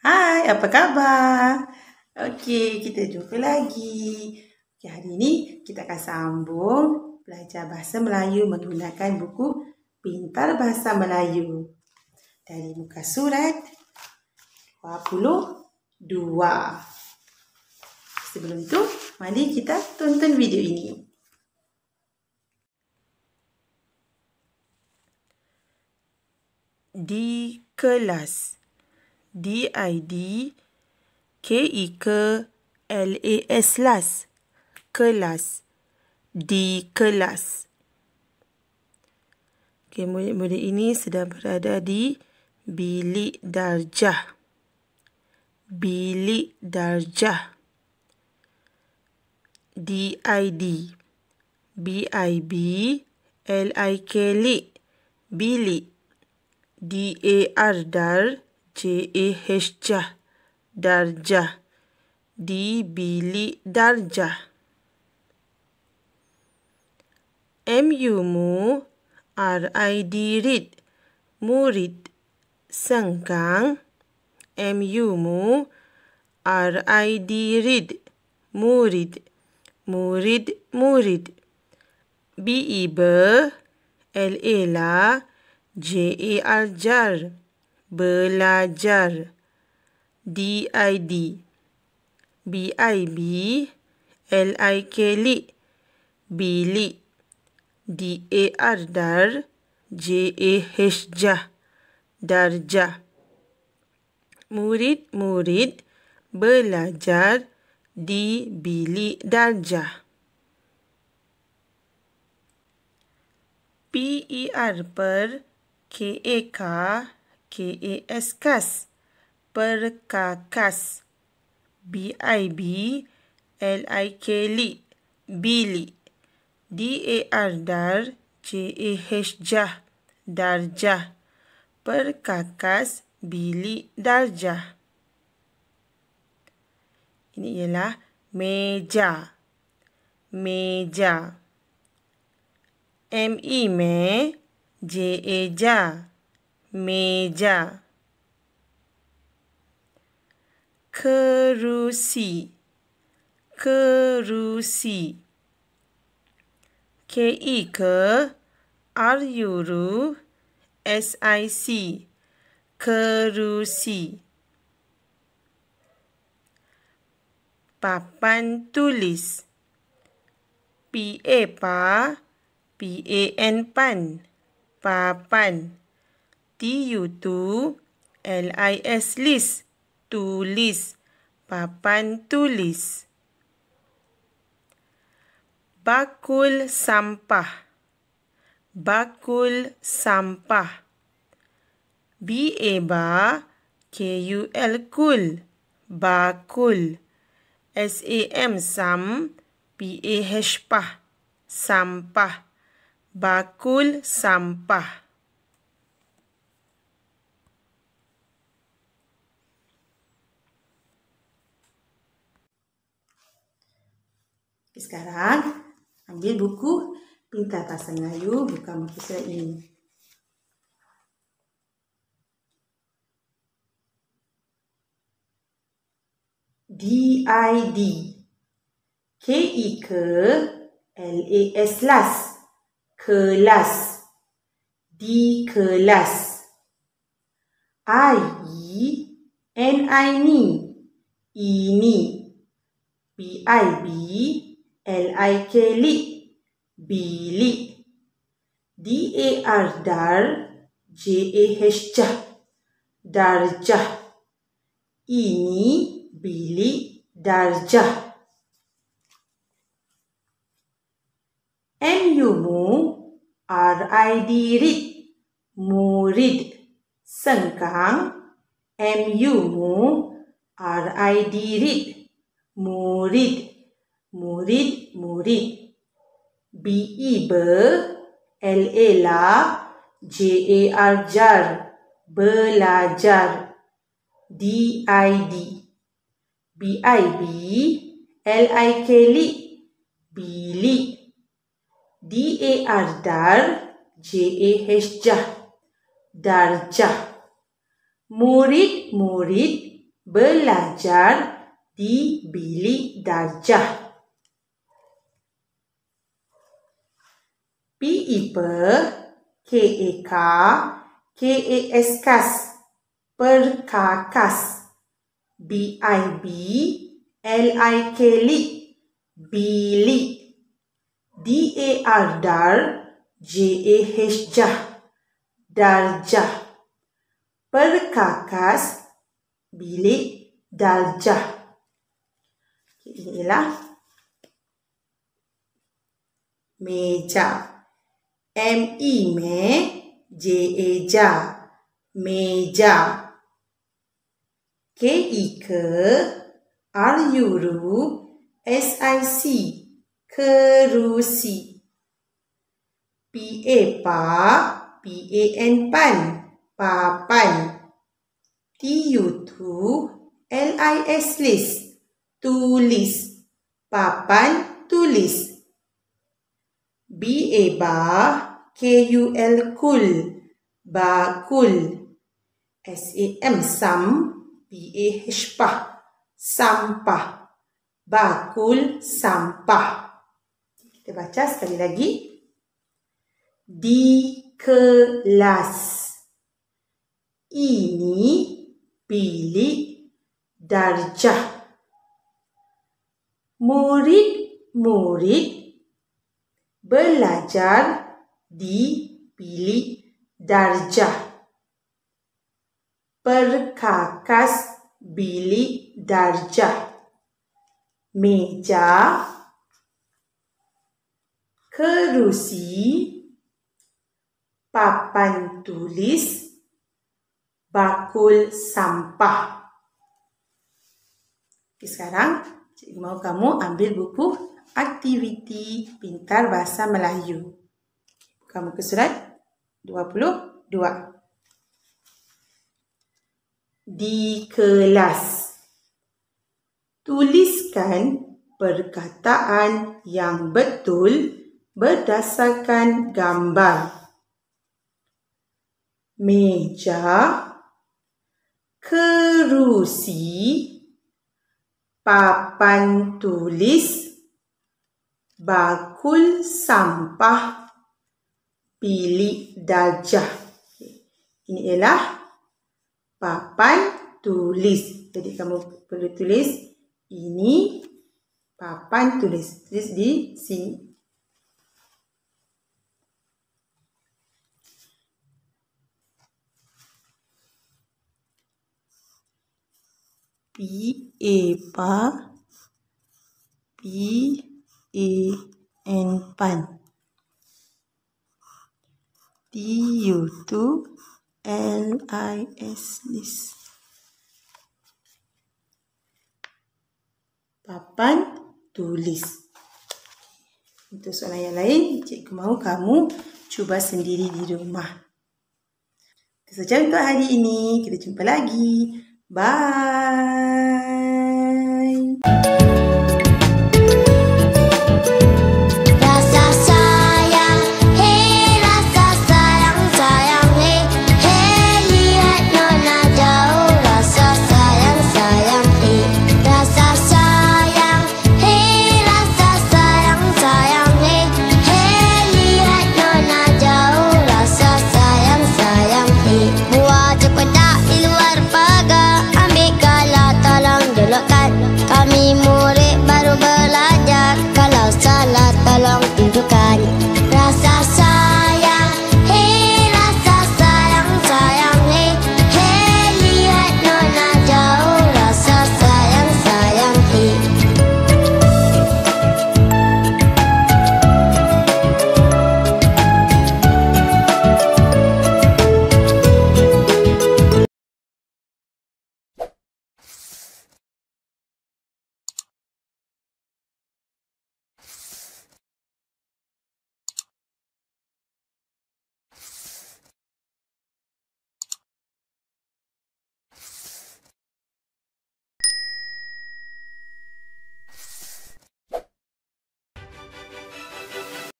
Hai, apa khabar? Okey, kita jumpa lagi. Okay, hari ini kita akan sambung belajar bahasa Melayu menggunakan buku Pintar Bahasa Melayu. Dari muka surat 22. Sebelum itu, mari kita tonton video ini. Di kelas. D-I-D K-I-K-L-A-S las. Kelas. Di kelas. Okay, murid-murid ini sedang berada di bilik darjah. Bilik darjah. D-I-D B-I-B L-I-K bilik. D-A-R dar J-A-H jah darjah di bilik darjah. M-U mu R-I-D read murid sengkang. M-U mu R-I-D read murid murid murid. B-E ber L-A la J-A-R jar belajar. DID BIB LIK li bilik DAR. Dar JAH. Jah. Darjah murid-murid belajar di bilik darjah PER per KAK KAS kas perkakas. BIB LIK li bili. DAR dar JAH jah darjah perkakas bilik darjah ini ialah meja. Meja. M E me J A. ja meja. Kerusi. Kerusi. K i k. R u r s i c. Kerusi. Papan tulis. P a p a n pan. Papan T-U-L-I-S list. Tulis. Papan tulis. Bakul sampah. Bakul sampah. B A B K U L kul. Bakul. S A M sam P A H pah. Sampah. Bakul sampah Sekarang, ambil buku Pintar Bahasa Melayu, buka muka surat ini. D-I-D K-I-K L-A-S las. Kelas. Di kelas. I-E-N-I-Ni Ini B-I-B L-I-K li bilik D-A-R dar J-A-H. Jah darjah ini bilik darjah M-U mu R-I-D rid murid sengkang. M-U mu R-I-D rid murid murid-murid. B-E ber, L-A la, J-A-R jar, belajar. D-I-D. B-I-B, L-I-K li, bilik. D-A-R dar, J-A-H jah, darjah. Murid-murid belajar di bilik darjah. PE per KAK KAS kas perkakas BIB LIK li bilik DAR dar JAH jah darjah perkakas bilik darjah ini ialah meja M-E me J-A ja meja. K-E ke R-U ru S-I-C kerusi P-A pa P-A-N pan papan T-U tu L-I-S lis tulis papan tulis B A ba K U L kul. Bakul. S A M sam. B A H pa sampah. Bakul sampah. Kita baca sekali lagi. Di kelas. Ini bilik darjah. Murid-murid belajar di bilik darjah. Perkakas bilik darjah. Meja, kerusi, papan tulis, bakul sampah. Okay, sekarang, cikgu mahu kamu ambil buku aktiviti pintar bahasa Melayu. Kamu ke surat 22. Di kelas. Tuliskan perkataan yang betul berdasarkan gambar. Meja, kerusi, papan tulis, bakul sampah bilik darjah. Ini ialah papan tulis. Jadi kamu perlu tulis ini papan tulis. Tulis di sini. P A pa P A N pan. T U tu L I S list. Papan tulis. Untuk soalan yang lain, cikgu mahu kamu cuba sendiri di rumah. Itu saja untuk hari ini. Kita jumpa lagi. Bye.